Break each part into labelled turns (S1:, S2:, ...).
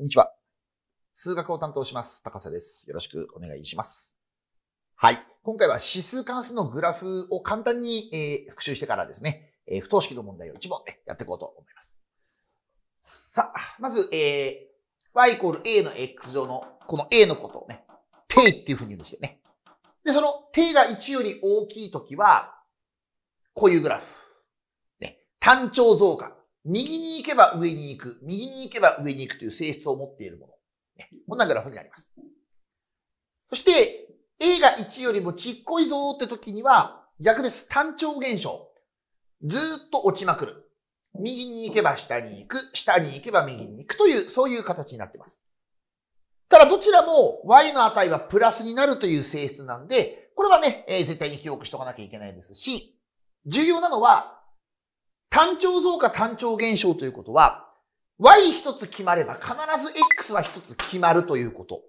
S1: こんにちは。数学を担当します。高瀬です。よろしくお願いします。はい。今回は指数関数のグラフを簡単に、えー復習してからですね、えー不等式の問題を1問でやっていこうと思います。さあ、まず、えー y イコール a の x 乗の、この a のことをね、定っていうふうに言うんですよね。で、その定が1より大きいときは、こういうグラフ。ね、単調増加。右に行けば上に行く。右に行けば上に行くという性質を持っているもの。こんなグラフになります。そして、A が1よりもちっこいぞーって時には、逆です。単調現象。ずーっと落ちまくる。右に行けば下に行く。下に行けば右に行くという、そういう形になっています。ただどちらも y の値はプラスになるという性質なんで、これはね、えー絶対に記憶しとかなきゃいけないですし、重要なのは、単調増加単調現象ということは、y 一つ決まれば必ず x は一つ決まるということ。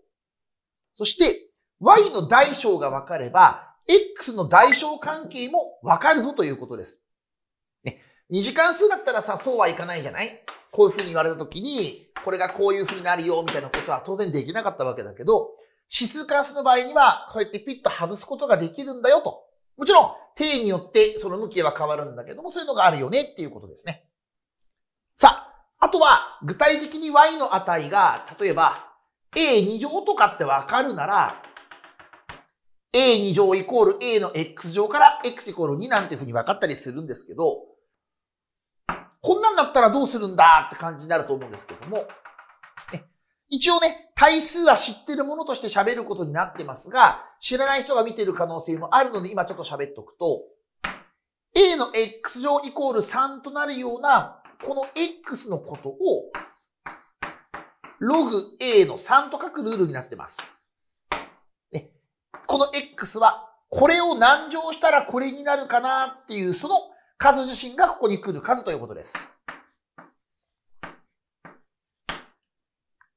S1: そして、y の大小が分かれば、x の大小関係も分かるぞということです。ね。二次関数だったらさ、そうはいかないじゃない？こういうふうに言われたときに、これがこういうふうになるよ、みたいなことは当然できなかったわけだけど、指数関数の場合には、こうやってピッと外すことができるんだよと。もちろん、定によってその向きは変わるんだけども、そういうのがあるよねっていうことですね。さあ、あとは、具体的に y の値が、例えば、a2 乗とかってわかるなら、a2 乗イコール a の x 乗から x イコール2なんていうふうに分かったりするんですけど、こんなんだったらどうするんだって感じになると思うんですけども、ね一応ね、対数は知ってるものとして喋ることになってますが、知らない人が見てる可能性もあるので、今ちょっと喋っとくと、a の x 乗イコール3となるような、この x のことを、ログ a の3と書くルールになってます。ね、この x は、これを何乗したらこれになるかなっていう、その数自身がここに来る数ということです。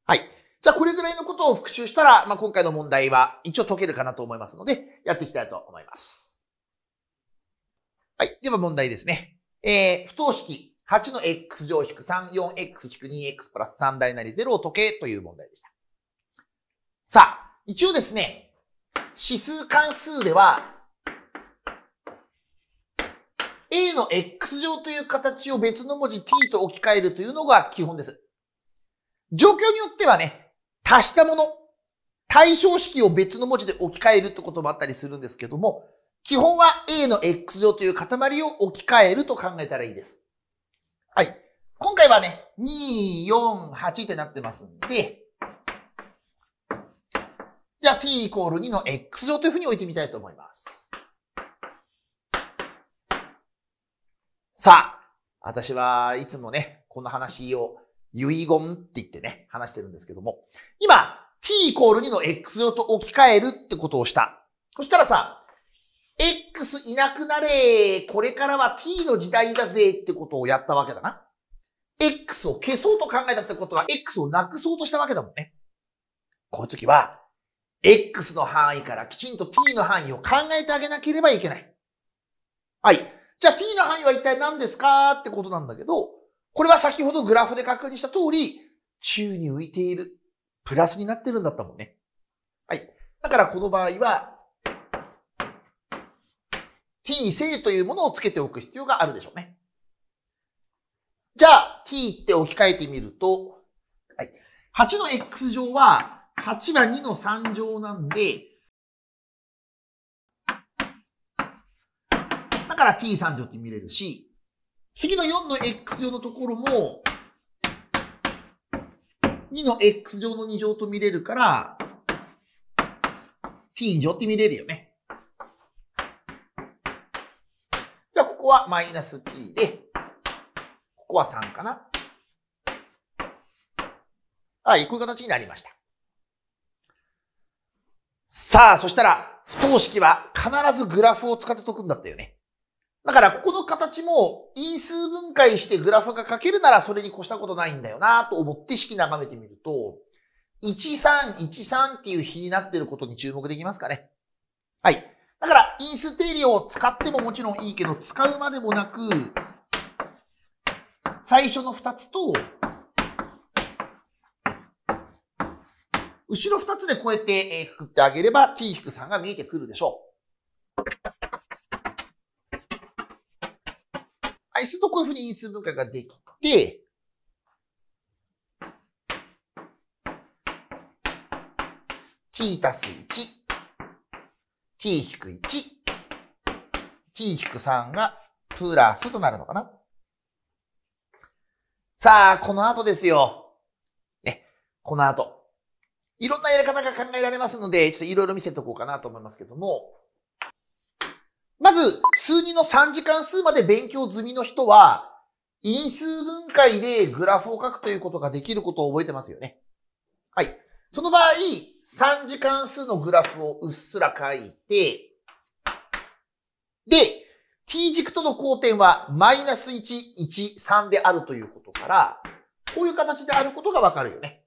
S1: はい。じゃあ、これぐらいのことを復習したら、まあ、今回の問題は一応解けるかなと思いますので、やっていきたいと思います。はい。では問題ですね。えー、不等式8の x 乗引く3、4x 引く 2x プラス3大なり0を解けという問題でした。さあ、一応ですね、指数関数では、a の x 乗という形を別の文字 t と置き換えるというのが基本です。状況によってはね、足したもの、対象式を別の文字で置き換えるってこともあったりするんですけども、基本は a の x 乗という塊を置き換えると考えたらいいです。はい。今回はね、2、4、8ってなってますんで、じゃあ t イコール2の x 乗というふうに置いてみたいと思います。さあ、私はいつもね、この話を遺言って言ってね、話してるんですけども、今、t イコール2の x 乗と置き換えるってことをした。そしたらさ、x いなくなれこれからは t の時代だぜってことをやったわけだな。x を消そうと考えたってことは、x をなくそうとしたわけだもんね。こういう時は、x の範囲からきちんと t の範囲を考えてあげなければいけない。はい。じゃあ t の範囲は一体何ですかってことなんだけど、これは先ほどグラフで確認した通り、宙に浮いている。プラスになってるんだったもんね。はい。だからこの場合は、t 正というものをつけておく必要があるでしょうね。じゃあ、t って置き換えてみると、はい。8の x 乗は、8は2の3乗なんで、だから t3 乗って見れるし、次の4の x 乗のところも、2の x 乗の2乗と見れるから、t 乗って見れるよね。じゃあ、ここはマイナス t で、ここは3かな。はい、こういう形になりました。さあ、そしたら、不等式は必ずグラフを使って解くんだったよね。だから、ここの形も因数分解してグラフが書けるならそれに越したことないんだよなと思って式眺めてみると、1313っていう比になっていることに注目できますかね。はい。だから、因数定理を使ってももちろんいいけど、使うまでもなく、最初の2つと、後ろ二つでこうやって、えー、くくってあげれば t-3 が見えてくるでしょう。はい、するとこういうふうに因数分解ができて、t たす1、t 引く1、t 引く3がプラスとなるのかなさあ、この後ですよ。ね、この後。いろんなやり方が考えられますので、ちょっといろいろ見せておこうかなと思いますけども。まず、数2の3時間数まで勉強済みの人は、因数分解でグラフを書くということができることを覚えてますよね。はい。その場合、3時間数のグラフをうっすら書いて、で、t 軸との交点はマイナス1、1、3であるということから、こういう形であることがわかるよね。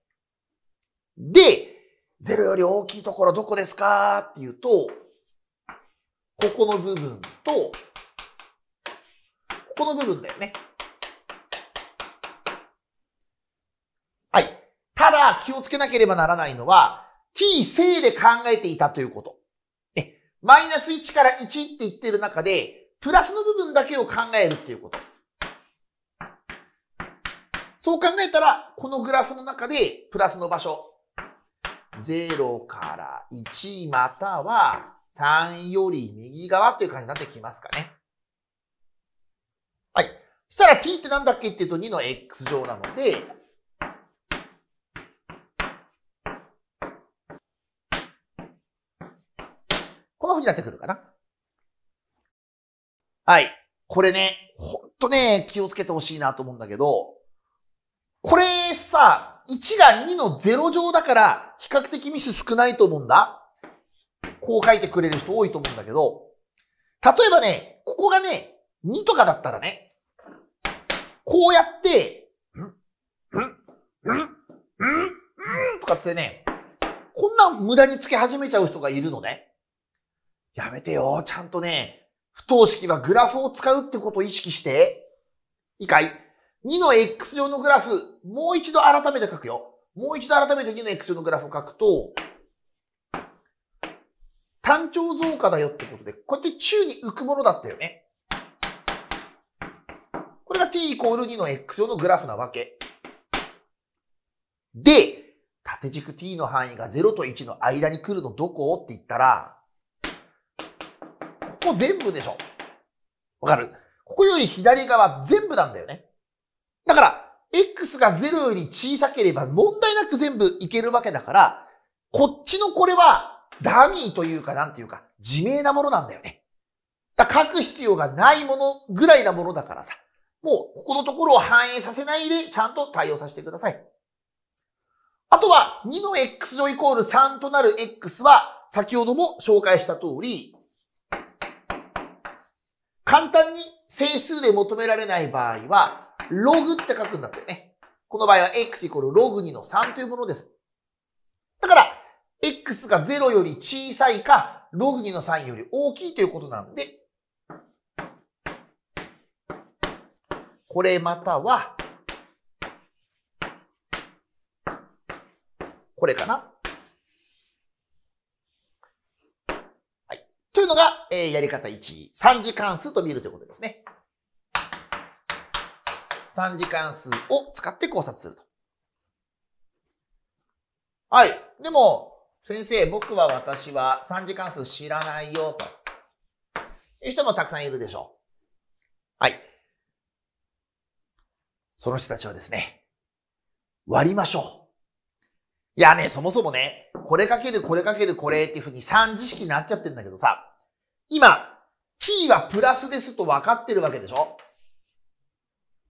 S1: で、0より大きいところどこですかっていうと、ここの部分と、ここの部分だよね。はい。ただ気をつけなければならないのは、t 正で考えていたということ。ね。マイナス1から1って言ってる中で、プラスの部分だけを考えるっていうこと。そう考えたら、このグラフの中で、プラスの場所、0から1または3より右側という感じになってきますかね。はい。そしたら t ってなんだっけっていうと2の x 乗なので、この風になってくるかな。はい。これね、ほんとね、気をつけてほしいなと思うんだけど、これさ、1が2の0乗だから、比較的ミス少ないと思うんだ。こう書いてくれる人多いと思うんだけど、例えばね、ここがね、2とかだったらね、こうやって、んんんんんとかってね、こんな無駄につけ始めちゃう人がいるのね。やめてよ。ちゃんとね、不等式はグラフを使うってことを意識して、いいかい ?2 の x 乗のグラフ、もう一度改めて書くよ。もう一度改めて2の x 乗のグラフを書くと、単調増加だよってことで、こうやって宙に浮くものだったよね。これが t イコール2の x 乗のグラフなわけ。で、縦軸 t の範囲が0と1の間に来るのどこ？って言ったら、ここ全部でしょ。わかる？ここより左側全部なんだよね。だから、x が0より小さければ問題なく全部いけるわけだから、こっちのこれはダミーというかなんていうか自明なものなんだよね。だ書く必要がないものぐらいなものだからさ。もう、ここのところを反映させないでちゃんと対応させてください。あとは、2の x 乗イコール3となる x は、先ほども紹介した通り、簡単に整数で求められない場合は、ログって書くんだったよね。この場合は x イコールログ2の3というものです。X が0より小さいか、ログ2の3より大きいということなんで、これまたは、これかな？はいというのが、えー、やり方1。3次関数と見るということですね。3次関数を使って考察すると。はい。でも、先生、僕は私は3次関数知らないよ、と。いう人もたくさんいるでしょう。はい。その人たちはですね、割りましょう。いやね、そもそもね、これかけるこれかけるこれっていうふうに3次式になっちゃってるんだけどさ、今、t はプラスですと分かってるわけでしょ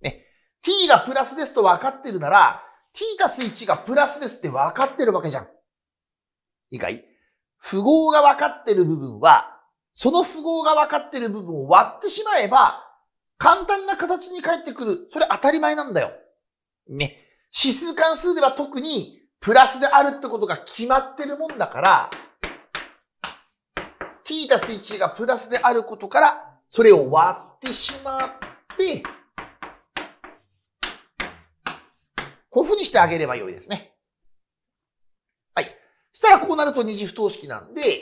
S1: ね。t がプラスですと分かってるなら、t たす1がプラスですって分かってるわけじゃん。いいかい符号が分かってる部分は、その符号が分かってる部分を割ってしまえば、簡単な形に返ってくる。それ当たり前なんだよ。ね。指数関数では特にプラスであるってことが決まってるもんだから、t たす1がプラスであることから、それを割ってしまって、こういうふうにしてあげればよいですね。したらこうなると二次不等式なんで、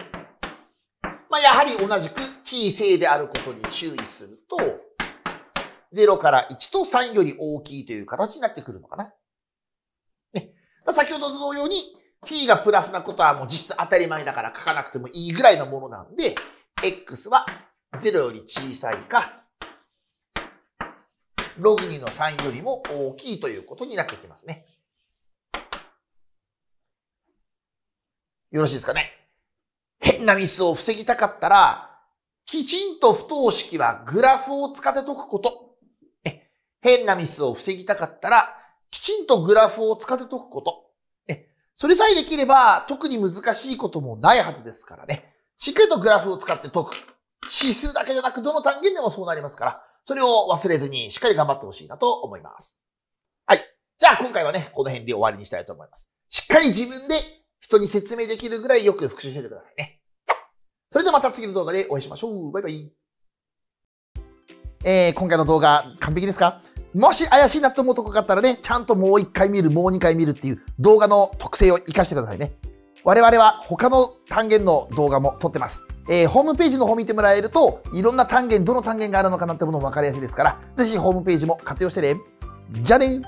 S1: まあ、やはり同じく t 正であることに注意すると、0から1と3より大きいという形になってくるのかな。ね。先ほどと同様に、t がプラスなことはもう実質当たり前だから書かなくてもいいぐらいのものなんで、x は0より小さいか、ログ2の3よりも大きいということになってきますね。よろしいですかね？変なミスを防ぎたかったら、きちんと不等式はグラフを使って解くこと。え変なミスを防ぎたかったら、きちんとグラフを使って解くこと。それさえできれば、特に難しいこともないはずですからね。しっかりとグラフを使って解く。指数だけじゃなく、どの単元でもそうなりますから、それを忘れずにしっかり頑張ってほしいなと思います。はい。じゃあ今回はね、この辺で終わりにしたいと思います。しっかり自分で人に説明できるぐらいよく復習しててくださいね。それではまた次の動画でお会いしましょう。バイバイ。えー、今回の動画完璧ですか？もし怪しいなって思うとこがあったらね、ちゃんともう一回見る、もう二回見るっていう動画の特性を活かしてくださいね。我々は他の単元の動画も撮ってます。えー、ホームページの方見てもらえると、いろんな単元、どの単元があるのかなってものも分かりやすいですから、ぜひホームページも活用してね。じゃあね